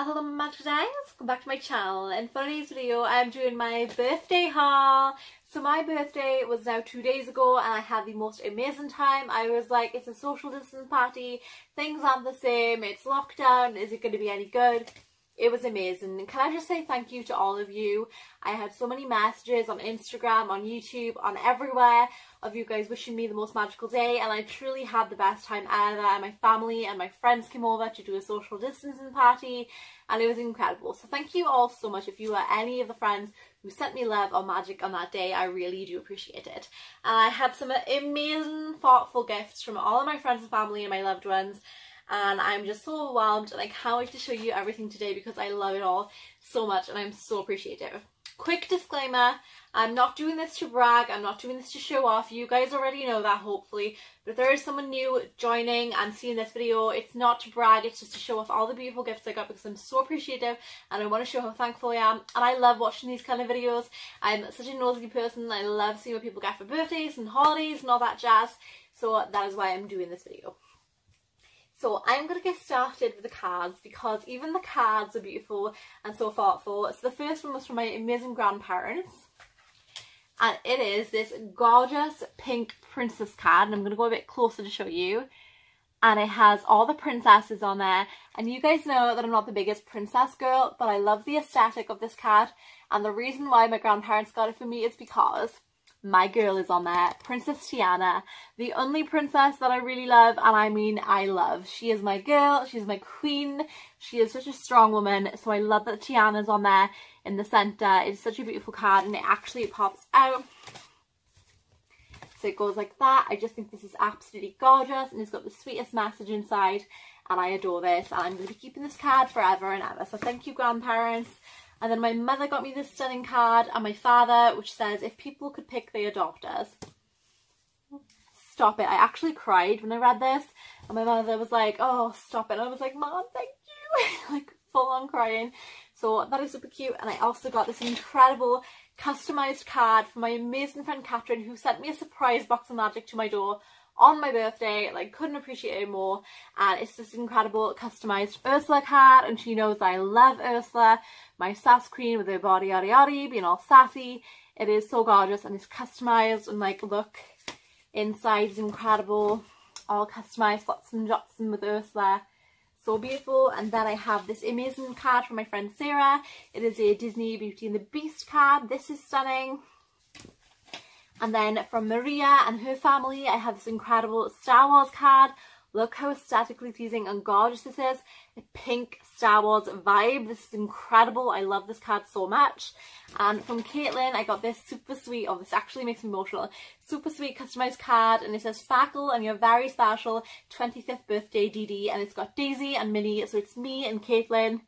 Hello my magic guys, welcome back to my channel and for today's video I'm doing my birthday haul. So my birthday was now two days ago and I had the most amazing time. I was like, it's a social distance party, things aren't the same, it's lockdown, is it going to be any good? It was amazing. Can I just say thank you to all of you? I had so many messages on Instagram, on YouTube, on everywhere of you guys wishing me the most magical day and I truly had the best time ever and my family and my friends came over to do a social distancing party and it was incredible. So thank you all so much if you are any of the friends who sent me love or magic on that day. I really do appreciate it. And I had some amazing thoughtful gifts from all of my friends and family and my loved ones and I'm just so overwhelmed and I can't wait to show you everything today because I love it all so much and I'm so appreciative. Quick disclaimer, I'm not doing this to brag, I'm not doing this to show off, you guys already know that hopefully, but if there is someone new joining and seeing this video, it's not to brag, it's just to show off all the beautiful gifts I got because I'm so appreciative and I want to show how thankful I am and I love watching these kind of videos. I'm such a nosy person, I love seeing what people get for birthdays and holidays and all that jazz, so that is why I'm doing this video. So I'm going to get started with the cards because even the cards are beautiful and so thoughtful. So the first one was from my amazing grandparents. And it is this gorgeous pink princess card. And I'm going to go a bit closer to show you. And it has all the princesses on there. And you guys know that I'm not the biggest princess girl, but I love the aesthetic of this card. And the reason why my grandparents got it for me is because my girl is on there, Princess Tiana, the only princess that I really love, and I mean I love. She is my girl, she's my queen, she is such a strong woman, so I love that Tiana's on there in the centre. It's such a beautiful card, and it actually pops out. So it goes like that. I just think this is absolutely gorgeous, and it's got the sweetest message inside, and I adore this, and I'm going to be keeping this card forever and ever. So thank you, grandparents. And then my mother got me this stunning card and my father, which says, if people could pick, they adopt us. Stop it. I actually cried when I read this. And my mother was like, oh, stop it. And I was like, Mom, thank you. like full on crying. So that is super cute. And I also got this incredible customized card from my amazing friend Catherine who sent me a surprise box of magic to my door on my birthday. Like, couldn't appreciate it more. And it's this incredible customized Ursula card. And she knows I love Ursula, my sass queen with her body yada yada, being all sassy. It is so gorgeous and it's customized and like, look, inside is incredible. All customized, lots and dots with Ursula so beautiful and then I have this amazing card from my friend Sarah it is a Disney Beauty and the Beast card this is stunning and then from Maria and her family, I have this incredible Star Wars card. Look how aesthetically pleasing and gorgeous this is. A pink Star Wars vibe. This is incredible. I love this card so much. And from Caitlin, I got this super sweet, oh this actually makes me emotional, super sweet customized card and it says Sparkle and your very special 25th birthday DD and it's got Daisy and Minnie, so it's me and Caitlin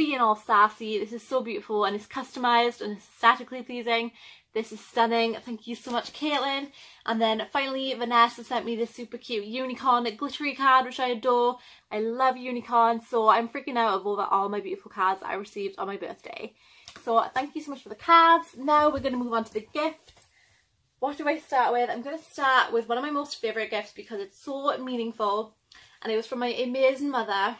being all sassy. This is so beautiful and it's customized and aesthetically pleasing. This is stunning. Thank you so much, Caitlin. And then finally, Vanessa sent me this super cute unicorn glittery card, which I adore. I love unicorns, so I'm freaking out over all my beautiful cards I received on my birthday. So thank you so much for the cards. Now we're going to move on to the gifts. What do I start with? I'm going to start with one of my most favourite gifts because it's so meaningful. And it was from my amazing mother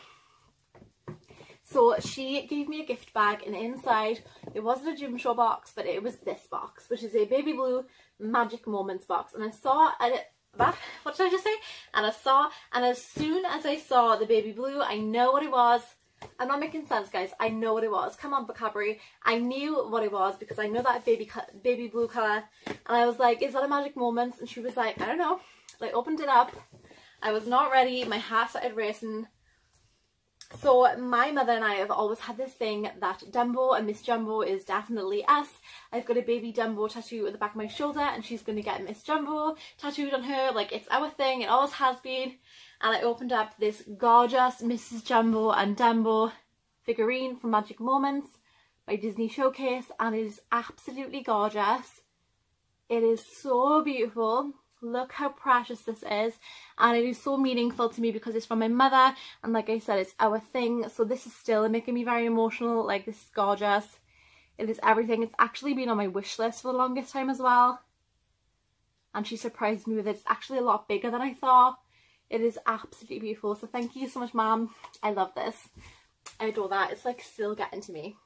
so she gave me a gift bag and inside it wasn't a Jim Shore box but it was this box which is a baby blue magic moments box. And I saw it that what? Did I just say? And I saw and as soon as I saw the baby blue I know what it was. I'm not making sense guys. I know what it was. Come on Vocabulary I knew what it was because I know that baby baby blue colour and I was like is that a magic moments? And she was like I don't know. I opened it up. I was not ready. My heart started racing so my mother and I have always had this thing that Dumbo and Miss Jumbo is definitely us. I've got a baby Dumbo tattoo at the back of my shoulder and she's going to get Miss Jumbo tattooed on her. Like it's our thing, it always has been. And I opened up this gorgeous Mrs. Jumbo and Dumbo figurine from Magic Moments by Disney Showcase and it is absolutely gorgeous. It is so beautiful look how precious this is. And it is so meaningful to me because it's from my mother. And like I said it's our thing. So this is still making me very emotional. Like this is gorgeous. It is everything. It's actually been on my wish list for the longest time as well. And she surprised me with it. It's actually a lot bigger than I thought. It is absolutely beautiful. So thank you so much mom I love this. I adore that. It's like still getting to me.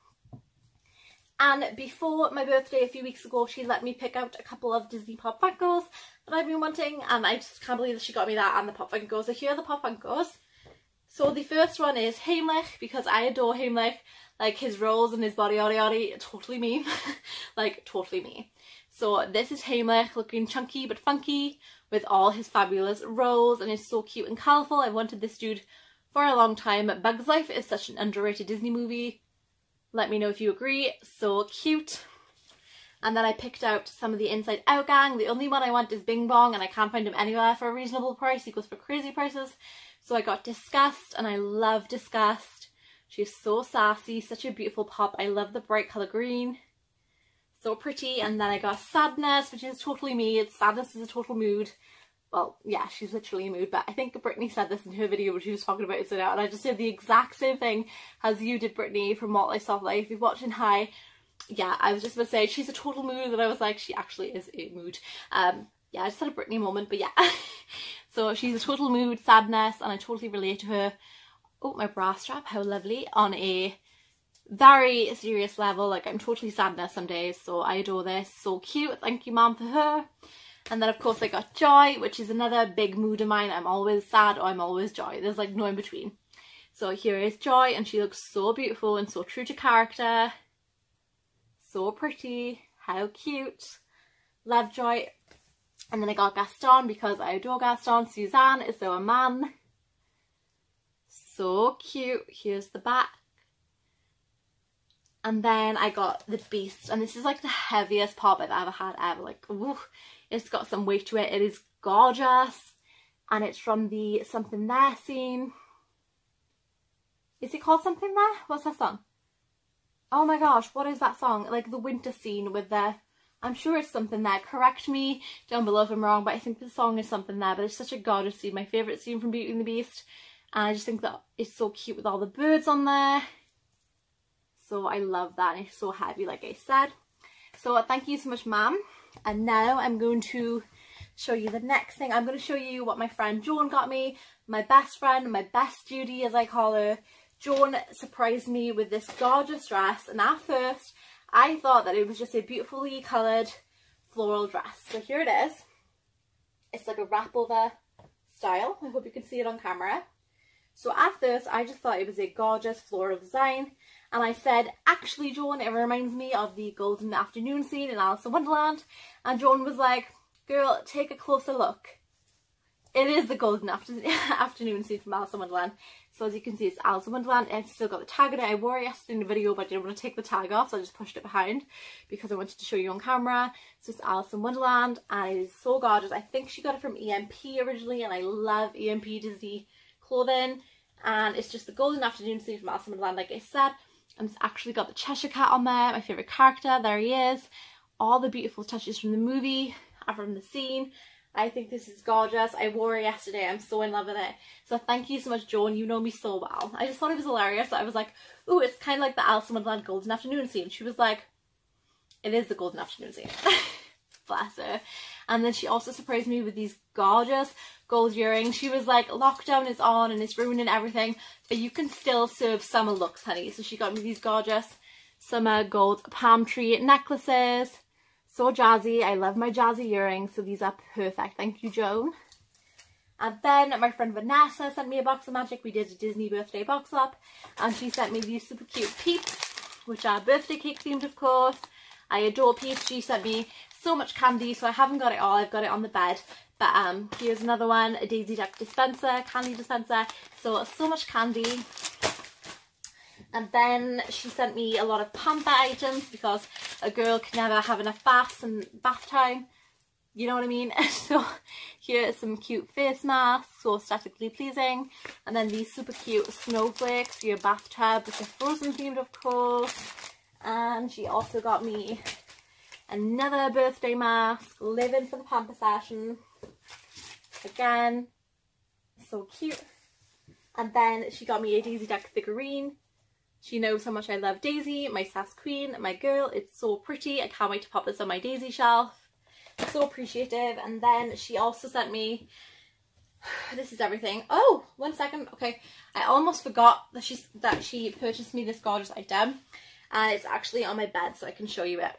And before my birthday a few weeks ago, she let me pick out a couple of Disney Pop Funkos that I've been wanting. And I just can't believe that she got me that and the Pop Funkos. So here are the Pop Funkos. So the first one is Heimlich because I adore Heimlich. Like his rolls and his body yada yada, totally me. like totally me. So this is Heimlich looking chunky but funky with all his fabulous rolls and he's so cute and colourful. I wanted this dude for a long time. Bugs Life is such an underrated Disney movie. Let me know if you agree. So cute. And then I picked out some of the Inside Out gang. The only one I want is Bing Bong and I can't find him anywhere for a reasonable price. He goes for crazy prices. So I got Disgust and I love Disgust. She's so sassy, such a beautiful pop. I love the bright colour green. So pretty. And then I got Sadness, which is totally me. It's Sadness is a total mood well, yeah, she's literally a mood, but I think Brittany said this in her video when she was talking about it today, and I just did the exact same thing as you did, Brittany, from What Life Soft Life. If you're watching hi, yeah, I was just about to say, she's a total mood, and I was like, she actually is a mood. Um, yeah, I just had a Britney moment, but yeah. so she's a total mood, sadness, and I totally relate to her. Oh, my bra strap, how lovely, on a very serious level, like I'm totally sadness some days, so I adore this, so cute, thank you mom for her. And then of course I got Joy, which is another big mood of mine. I'm always sad or I'm always joy. There's like no in between. So here is Joy and she looks so beautiful and so true to character. So pretty. How cute. Love Joy. And then I got Gaston because I adore Gaston. Suzanne is so a man. So cute. Here's the back. And then I got the Beast. And this is like the heaviest pop I've ever had ever. Like, ooh, it's got some weight to it. It is gorgeous. And it's from the Something There scene. Is it called Something There? What's that song? Oh my gosh, what is that song? Like the winter scene with the... I'm sure it's Something There. Correct me down below if I'm wrong, but I think the song is Something There. But it's such a gorgeous scene. My favourite scene from Beauty and the Beast. And I just think that it's so cute with all the birds on there. So I love that. And it's so heavy, like I said. So thank you so much, ma'am. And now I'm going to show you the next thing. I'm going to show you what my friend Joan got me, my best friend, my best Judy as I call her. Joan surprised me with this gorgeous dress and at first I thought that it was just a beautifully coloured floral dress. So here it is. It's like a wrap over style. I hope you can see it on camera. So at first I just thought it was a gorgeous floral design and I said, actually, Joan, it reminds me of the golden afternoon scene in Alice in Wonderland. And Joan was like, girl, take a closer look. It is the golden after afternoon scene from Alice in Wonderland. So as you can see, it's Alice in Wonderland. It's still got the tag on it. I wore it yesterday in the video, but I didn't want to take the tag off, so I just pushed it behind because I wanted to show you on camera. So it's Alice in Wonderland, and it is so gorgeous. I think she got it from EMP originally, and I love EMP Disney clothing. And it's just the golden afternoon scene from Alice in Wonderland, like I said. And it's actually got the Cheshire Cat on there, my favourite character, there he is. All the beautiful touches from the movie and from the scene. I think this is gorgeous. I wore it yesterday. I'm so in love with it. So thank you so much, Joan. You know me so well. I just thought it was hilarious. I was like, ooh, it's kind of like the Alice in Wonderland Golden Afternoon scene. She was like, it is the Golden Afternoon scene. Bless her. And then she also surprised me with these gorgeous gold earrings. She was like, lockdown is on and it's ruining everything, but you can still serve summer looks, honey. So she got me these gorgeous summer gold palm tree necklaces. So jazzy. I love my jazzy earrings, so these are perfect. Thank you, Joan. And then my friend Vanessa sent me a box of magic. We did a Disney birthday box up. And she sent me these super cute peeps, which are birthday cake themed, of course. I adore peeps. She sent me so much candy, so I haven't got it all. I've got it on the bed. But um, here's another one, a Daisy Duck dispenser, candy dispenser. So, so much candy. And then she sent me a lot of pamper items because a girl can never have enough baths and bath time. You know what I mean? so here are some cute face masks, so aesthetically pleasing. And then these super cute snowflakes for your bathtub, which are frozen themed of course. And she also got me another birthday mask, living for the pamper session. Again, so cute. And then she got me a Daisy Duck figurine. She knows how much I love Daisy, my sass queen, my girl. It's so pretty. I can't wait to pop this on my Daisy shelf. So appreciative. And then she also sent me this is everything. Oh, one second. Okay, I almost forgot that she that she purchased me this gorgeous item, and it's actually on my bed, so I can show you it.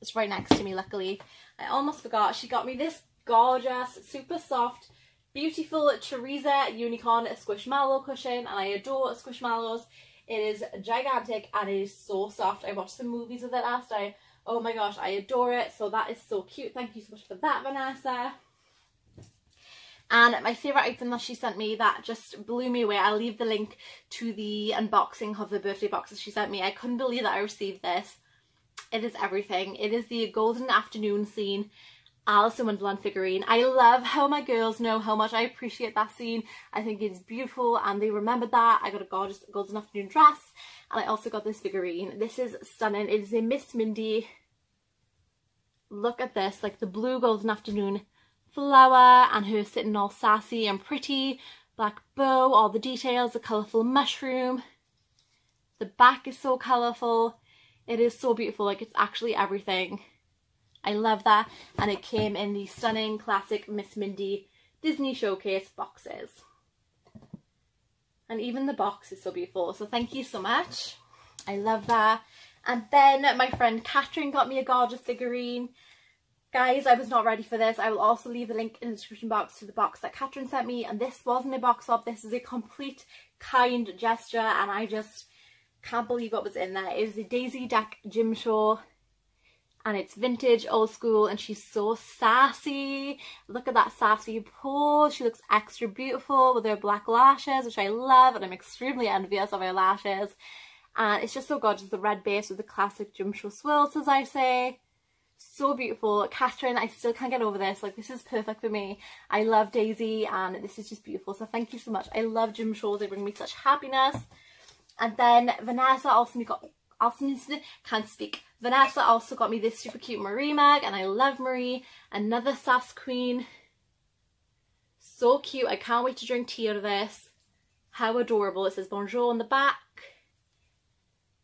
It's right next to me, luckily. I almost forgot. She got me this gorgeous, super soft, beautiful Teresa Unicorn Squishmallow cushion, and I adore Squishmallows. It is gigantic and it is so soft. I watched some movies with it last night. Oh my gosh, I adore it. So that is so cute. Thank you so much for that, Vanessa. And my favourite item that she sent me that just blew me away, I'll leave the link to the unboxing of the birthday boxes she sent me. I couldn't believe that I received this. It is everything. It is the Golden Afternoon scene Alice in Wonderland figurine. I love how my girls know how much I appreciate that scene. I think it's beautiful and they remembered that. I got a gorgeous Golden Afternoon dress and I also got this figurine. This is stunning. It is a Miss Mindy. Look at this, like the blue Golden Afternoon flower and her sitting all sassy and pretty, black bow, all the details, the colourful mushroom. The back is so colourful. It is so beautiful, like it's actually everything. I love that and it came in the stunning classic Miss Mindy Disney Showcase boxes. And even the box is so beautiful, so thank you so much. I love that. And then my friend Catherine got me a gorgeous figurine Guys, I was not ready for this. I will also leave the link in the description box to the box that Catherine sent me. And this wasn't a box swap. This is a complete kind gesture. And I just can't believe what was in there. It was a Daisy Duck Jim. And it's vintage, old school. And she's so sassy. Look at that sassy pose. She looks extra beautiful with her black lashes, which I love. And I'm extremely envious of her lashes. And it's just so gorgeous. The red base with the classic Jim Shore swirls, as I say so beautiful. Catherine, I still can't get over this. Like, this is perfect for me. I love Daisy and this is just beautiful. So thank you so much. I love Jim Shores. They bring me such happiness. And then Vanessa also got, also can't speak. Vanessa also got me this super cute Marie mug and I love Marie. Another Sass Queen. So cute. I can't wait to drink tea out of this. How adorable. It says bonjour on the back.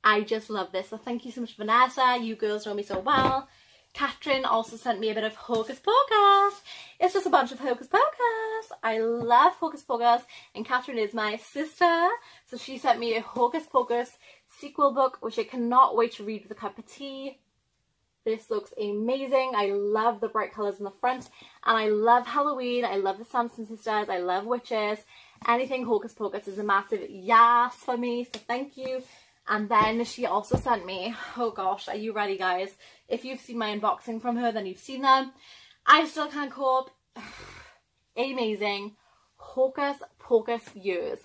I just love this. So thank you so much, Vanessa. You girls know me so well. Catherine also sent me a bit of Hocus Pocus. It's just a bunch of Hocus Pocus. I love Hocus Pocus and Catherine is my sister. So she sent me a Hocus Pocus sequel book which I cannot wait to read with a cup of tea. This looks amazing. I love the bright colours in the front and I love Halloween. I love the Sanderson sisters. I love witches. Anything Hocus Pocus is a massive yes for me. So thank you. And then she also sent me, oh gosh, are you ready guys? If you've seen my unboxing from her, then you've seen them. I still can't cope. Amazing. Hocus Pocus years.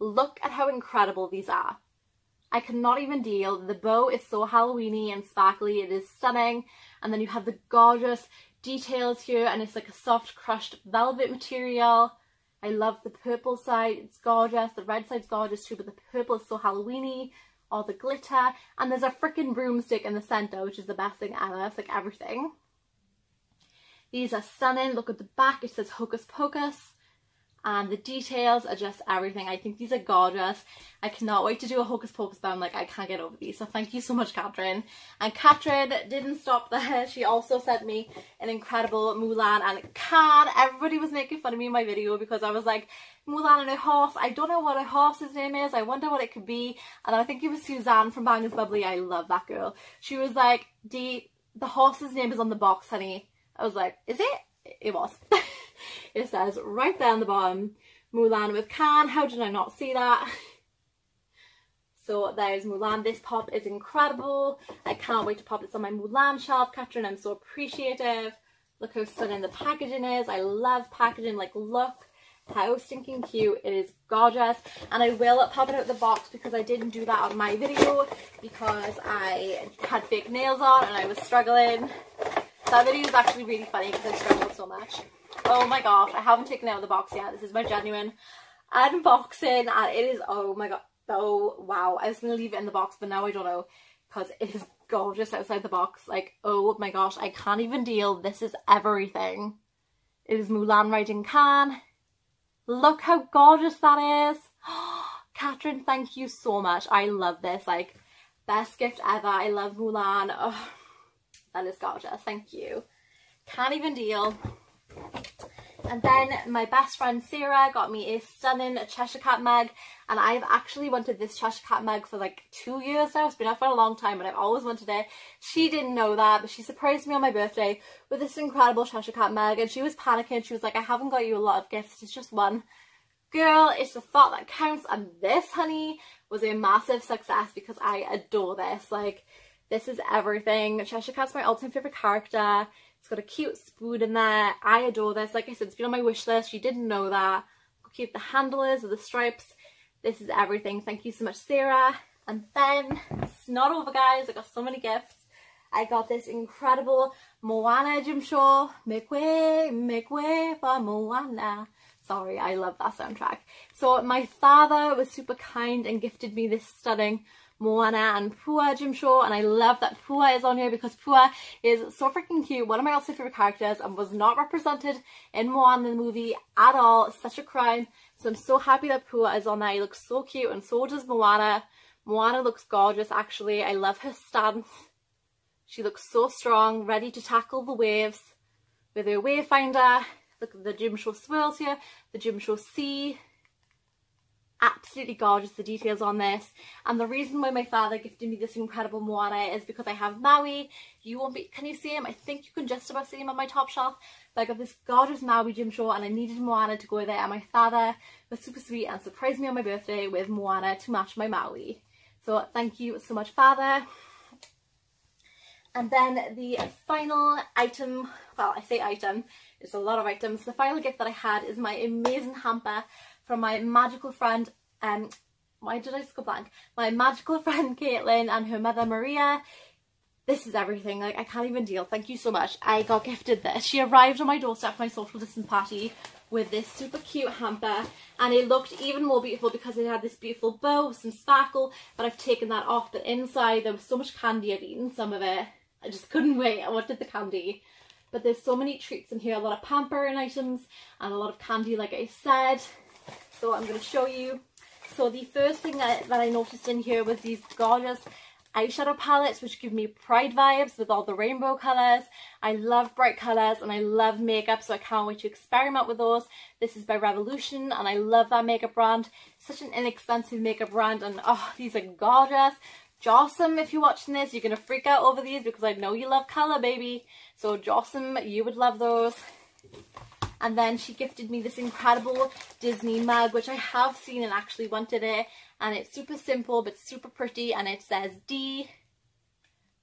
Look at how incredible these are. I cannot even deal. The bow is so Halloweeny and sparkly. It is stunning. And then you have the gorgeous details here and it's like a soft crushed velvet material. I love the purple side. It's gorgeous. The red side's gorgeous too, but the purple is so Halloweeny all the glitter, and there's a freaking broomstick in the center, which is the best thing ever. It's like everything. These are stunning. Look at the back. It says Hocus Pocus. And the details are just everything. I think these are gorgeous. I cannot wait to do a Hocus Pocus but I'm like, I can't get over these. So thank you so much, Catherine. And Catherine didn't stop there. She also sent me an incredible Mulan and Khan. Everybody was making fun of me in my video because I was like, Mulan and a horse. I don't know what a horse's name is. I wonder what it could be. And I think it was Suzanne from Bangers Bubbly. I love that girl. She was like, the, the horse's name is on the box, honey. I was like, is it? It was. it says right there on the bottom, Mulan with Khan. How did I not see that? So there's Mulan. This pop is incredible. I can't wait to pop this on my Mulan shelf, Catherine. I'm so appreciative. Look how stunning the packaging is. I love packaging. Like, look how stinking cute. It is gorgeous. And I will pop it out of the box because I didn't do that on my video because I had fake nails on and I was struggling. That video is actually really funny because I struggled so much. Oh my gosh, I haven't taken out of the box yet. This is my genuine unboxing and it is, oh my god, oh wow. I was going to leave it in the box but now I don't know because it is gorgeous outside the box. Like, oh my gosh, I can't even deal. This is everything. It is Mulan riding Khan. Look how gorgeous that is. Catherine, thank you so much. I love this. Like, best gift ever. I love Mulan. Oh, is gorgeous. Thank you. Can't even deal. And then my best friend Sarah got me a stunning Cheshire Cat mug and I've actually wanted this Cheshire Cat mug for like two years now. It's been out for a long time and I've always wanted it. She didn't know that but she surprised me on my birthday with this incredible Cheshire Cat mug and she was panicking. She was like, I haven't got you a lot of gifts, it's just one. Girl, it's the thought that counts and this, honey, was a massive success because I adore this. Like, this is everything. Cheshire Cat's my ultimate favourite character. It's got a cute spoon in there. I adore this. Like I said, it's been on my wish list. You didn't know that. How cute the handle is with the stripes. This is everything. Thank you so much, Sarah. And then, it's not over, guys. I got so many gifts. I got this incredible Moana Jim Shore. Make way, make way for Moana. Sorry, I love that soundtrack. So my father was super kind and gifted me this stunning Moana and Pua Jim Shore and I love that Pua is on here because Pua is so freaking cute, one of my absolute favourite characters and was not represented in Moana the movie at all, such a crime. So I'm so happy that Pua is on there, he looks so cute and so does Moana. Moana looks gorgeous actually, I love her stance. She looks so strong, ready to tackle the waves with her wayfinder. Look at the Jim Shore swirls here, the Jim Shore sea, absolutely gorgeous the details on this. And the reason why my father gifted me this incredible Moana is because I have Maui. You won't be can you see him? I think you can just about see him on my top shelf. But I got this gorgeous Maui Jim Shore and I needed Moana to go there. And my father was super sweet and surprised me on my birthday with Moana to match my Maui. So thank you so much father. And then the final item well I say item it's a lot of items. The final gift that I had is my amazing hamper from my magical friend, um, why did I just go blank? My magical friend Caitlin and her mother Maria. This is everything, like I can't even deal. Thank you so much. I got gifted this. She arrived on my doorstep for my social distance party with this super cute hamper and it looked even more beautiful because it had this beautiful bow, some sparkle, but I've taken that off. But inside there was so much candy, I'd eaten some of it. I just couldn't wait. I wanted the candy. But there's so many treats in here, a lot of pampering items and a lot of candy like I said. So I'm going to show you. So the first thing that, that I noticed in here was these gorgeous eyeshadow palettes which give me pride vibes with all the rainbow colours. I love bright colours and I love makeup so I can't wait to experiment with those. This is by Revolution and I love that makeup brand. Such an inexpensive makeup brand and oh these are gorgeous. Jossum, if you're watching this, you're going to freak out over these because I know you love colour, baby. So Jossum, you would love those. And then she gifted me this incredible Disney mug, which I have seen and actually wanted it. And it's super simple, but super pretty. And it says D,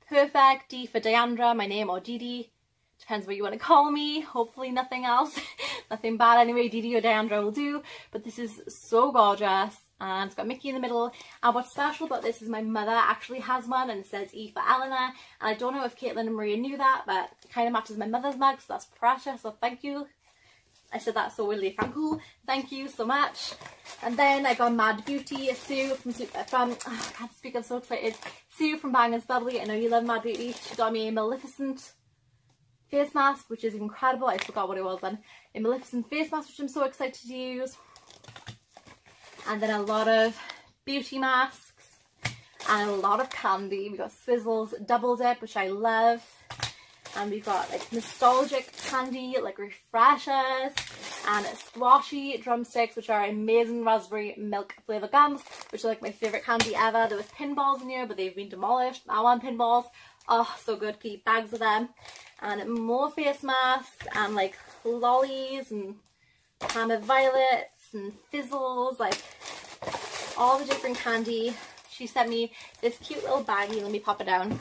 perfect, D for Diandra, my name, or Didi. Depends what you want to call me. Hopefully nothing else. nothing bad anyway. Didi or Diandra will do. But this is so gorgeous. And it's got Mickey in the middle. And what's special about this is my mother actually has one and it says E for Eleanor. And I don't know if Caitlin and Maria knew that, but it kind of matches my mother's mug, so that's precious. So thank you I said that so really cool. Thank you so much. And then I got Mad Beauty, Sue from, uh, from oh, I can't speak, I'm so excited. Sue from Bangers Bubbly, I know you love Mad Beauty. She got me a Maleficent face mask, which is incredible. I forgot what it was then. A Maleficent face mask, which I'm so excited to use. And then a lot of beauty masks and a lot of candy. We got Swizzles Double Dip, which I love and we've got like nostalgic candy like refreshers and squashy drumsticks which are amazing raspberry milk flavour gums which are like my favourite candy ever. There was pinballs in here but they've been demolished. I want pinballs. Oh so good, keep bags of them. And more face masks and like lollies and of violets and fizzles like all the different candy. She sent me this cute little baggie, let me pop it down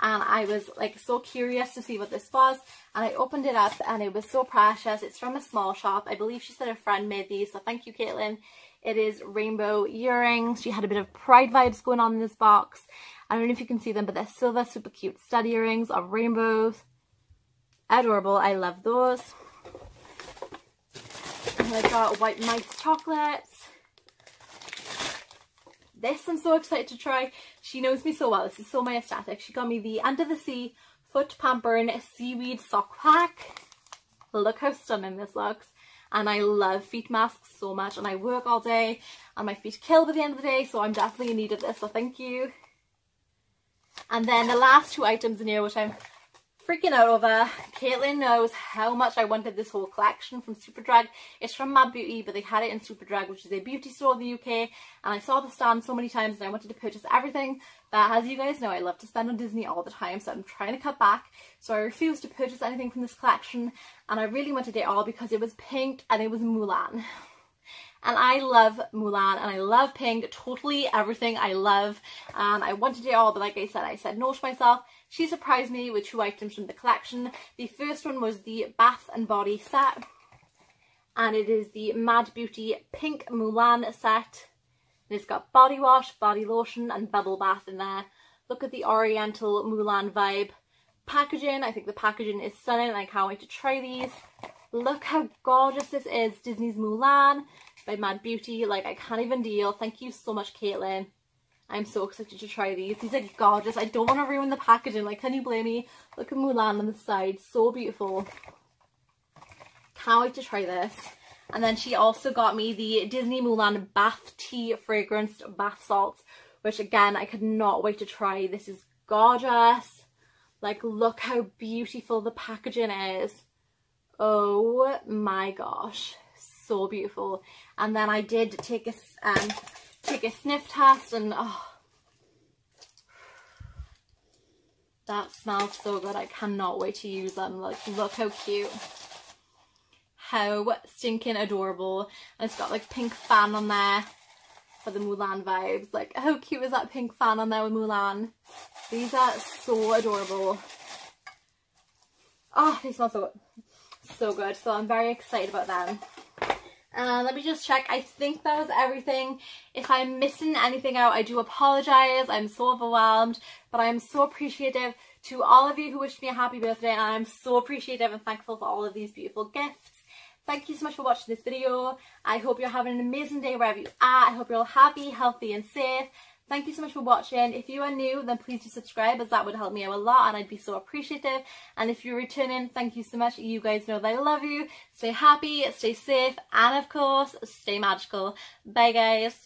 and I was like so curious to see what this was and I opened it up and it was so precious. It's from a small shop. I believe she said a friend made these so thank you Caitlin. It is rainbow earrings. She had a bit of pride vibes going on in this box. I don't know if you can see them but they're silver super cute stud earrings of rainbows. Adorable. I love those. And I got White Mike's chocolates this I'm so excited to try. She knows me so well. This is so my aesthetic. She got me the Under the Sea Foot Pampering Seaweed Sock Pack. Look how stunning this looks. And I love feet masks so much. And I work all day and my feet kill by the end of the day. So I'm definitely in need of this. So thank you. And then the last two items in here, which I'm freaking out over. Caitlin knows how much I wanted this whole collection from Superdrug. It's from Mad Beauty, but they had it in Superdrug, which is a beauty store in the UK. And I saw the stand so many times and I wanted to purchase everything. But as you guys know, I love to spend on Disney all the time, so I'm trying to cut back. So I refused to purchase anything from this collection. And I really wanted it all because it was pink and it was Mulan and I love Mulan and I love pink, totally everything I love. And I wanted it all, but like I said, I said no to myself. She surprised me with two items from the collection. The first one was the Bath and Body set, and it is the Mad Beauty Pink Mulan set. And it's got body wash, body lotion, and bubble bath in there. Look at the oriental Mulan vibe. Packaging, I think the packaging is stunning and I can't wait to try these. Look how gorgeous this is. Disney's Mulan by Mad Beauty. Like, I can't even deal. Thank you so much, Caitlin. I'm so excited to try these. These are gorgeous. I don't want to ruin the packaging. Like, can you blame me? Look at Mulan on the side. So beautiful. Can't wait to try this. And then she also got me the Disney Mulan Bath Tea Fragranced Bath Salts, which again, I could not wait to try. This is gorgeous. Like, look how beautiful the packaging is. Oh my gosh so beautiful. And then I did take a, um, take a sniff test and oh, that smells so good. I cannot wait to use them. Like, look how cute. How stinking adorable. And it's got like pink fan on there for the Mulan vibes. Like, how cute is that pink fan on there with Mulan? These are so adorable. Oh, they smell so, good. so good. So I'm very excited about them. Uh, let me just check. I think that was everything. If I'm missing anything out, I do apologise. I'm so overwhelmed, but I'm so appreciative to all of you who wished me a happy birthday, and I'm so appreciative and thankful for all of these beautiful gifts. Thank you so much for watching this video. I hope you're having an amazing day wherever you are. I hope you're all happy, healthy and safe. Thank you so much for watching. If you are new, then please do subscribe as that would help me out a lot and I'd be so appreciative. And if you're returning, thank you so much. You guys know that I love you. Stay happy, stay safe, and of course, stay magical. Bye guys.